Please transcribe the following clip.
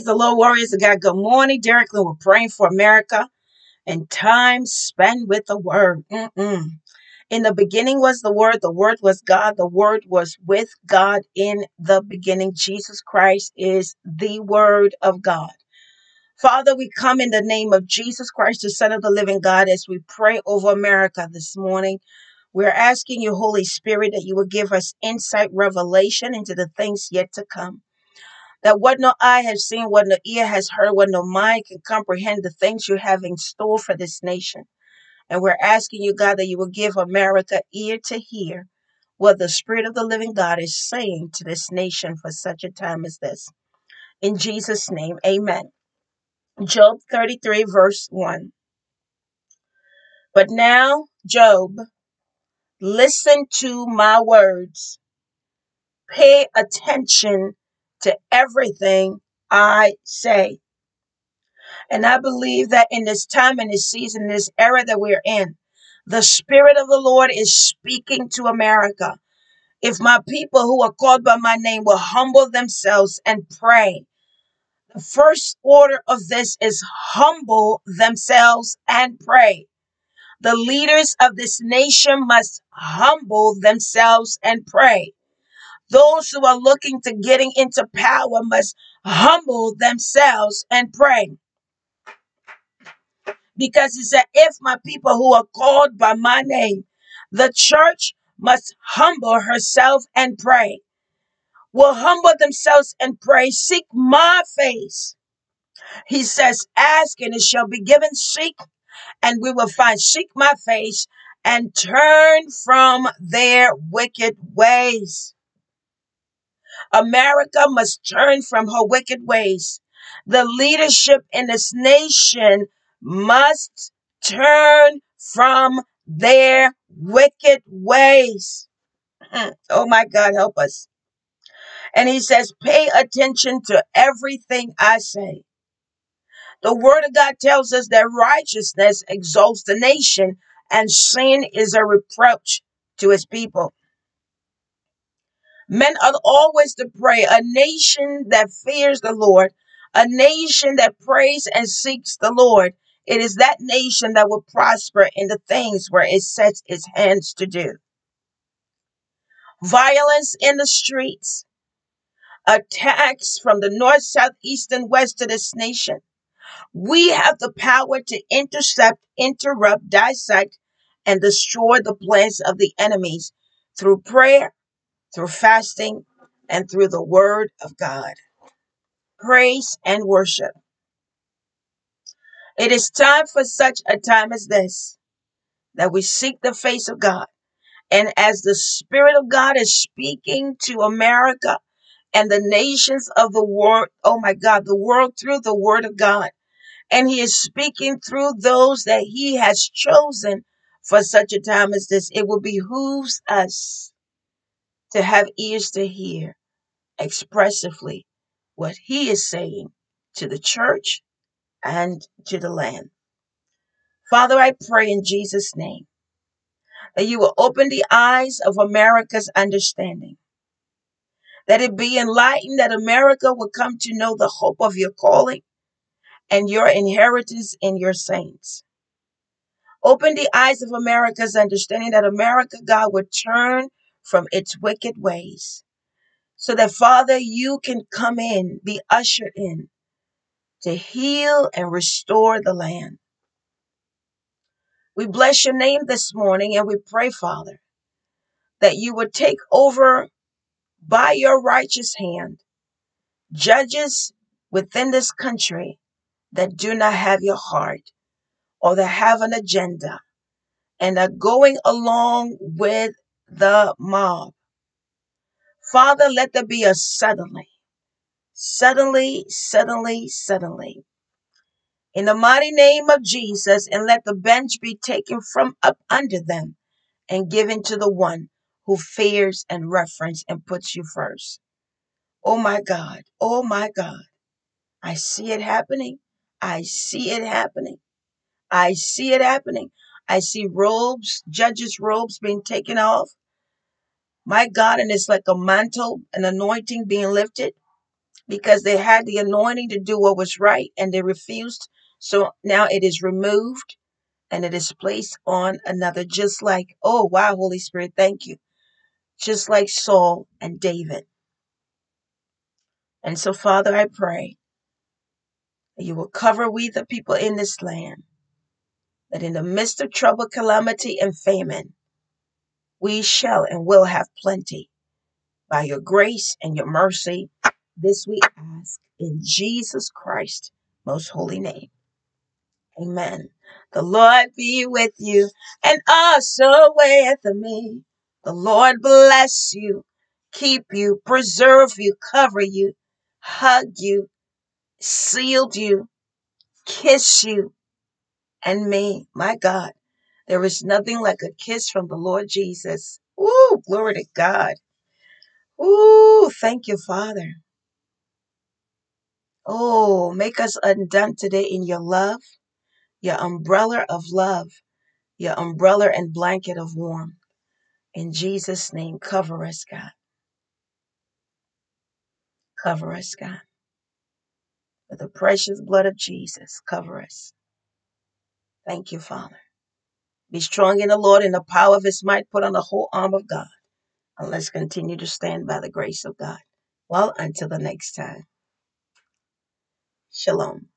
Praise the Lord, warriors of God. Good morning, Derek Lynn. We're praying for America and time spent with the Word. Mm-mm. In the beginning was the Word, the Word was God, the Word was with God in the beginning. Jesus Christ is the Word of God. Father, we come in the name of Jesus Christ, the Son of the living God, as we pray over America this morning. We're asking you, Holy Spirit, that you will give us insight, revelation into the things yet to come that what no eye has seen, what no ear has heard, what no mind can comprehend the things you have in store for this nation. And we're asking you, God, that you will give America ear to hear what the Spirit of the living God is saying to this nation for such a time as this. In Jesus' name, amen. Job 33, verse 1. But now, Job, listen to my words. Pay attention to everything I say. And I believe that in this time, in this season, in this era that we're in, the Spirit of the Lord is speaking to America. If my people who are called by my name will humble themselves and pray, the first order of this is humble themselves and pray. The leaders of this nation must humble themselves and pray. Those who are looking to getting into power must humble themselves and pray because he said, If my people who are called by my name, the church must humble herself and pray. Will humble themselves and pray, seek my face. He says, Ask and it shall be given, seek and we will find, seek my face and turn from their wicked ways. America must turn from her wicked ways. The leadership in this nation must turn from their wicked ways. Hmm. Oh my God, help us. And he says, pay attention to everything I say. The word of God tells us that righteousness exalts the nation and sin is a reproach to his people. Men are always to pray. A nation that fears the Lord, a nation that prays and seeks the Lord. It is that nation that will prosper in the things where it sets its hands to do. Violence in the streets, attacks from the north, south, east, and west of this nation. We have the power to intercept, interrupt, dissect, and destroy the plans of the enemies through prayer through fasting and through the word of God. Praise and worship. It is time for such a time as this that we seek the face of God. And as the Spirit of God is speaking to America and the nations of the world, oh my God, the world through the Word of God. And He is speaking through those that He has chosen for such a time as this. It will behoove us to have ears to hear expressively what he is saying to the church and to the land. Father, I pray in Jesus' name that you will open the eyes of America's understanding, that it be enlightened, that America will come to know the hope of your calling and your inheritance in your saints. Open the eyes of America's understanding that America, God, would turn from its wicked ways so that Father, you can come in, be ushered in to heal and restore the land. We bless your name this morning and we pray, Father, that you would take over by your righteous hand judges within this country that do not have your heart or that have an agenda and are going along with the mob. Father, let there be a suddenly suddenly, suddenly, suddenly. In the mighty name of Jesus, and let the bench be taken from up under them and given to the one who fears and reverence and puts you first. Oh my God. Oh my God. I see it happening. I see it happening. I see it happening. I see robes, judges' robes being taken off. My God, and it's like a mantle, an anointing being lifted. because they had the anointing to do what was right and they refused. So now it is removed and it is placed on another, just like, oh, wow, Holy Spirit, thank you. Just like Saul and David. And so, Father, I pray that you will cover we, the people in this land, that in the midst of trouble, calamity, and famine, we shall and will have plenty by your grace and your mercy. This we ask in Jesus Christ's most holy name. Amen. The Lord be with you and also with me. The Lord bless you, keep you, preserve you, cover you, hug you, shield you, kiss you, and me. My God, there is nothing like a kiss from the Lord Jesus. Ooh, glory to God. Ooh, thank you, Father. Oh, make us undone today in your love, your umbrella of love, your umbrella and blanket of warmth. In Jesus' name, cover us, God. Cover us, God. With the precious blood of Jesus, cover us. Thank you, Father. Be strong in the Lord and the power of his might. Put on the whole arm of God. And let's continue to stand by the grace of God. Well, until the next time. Shalom.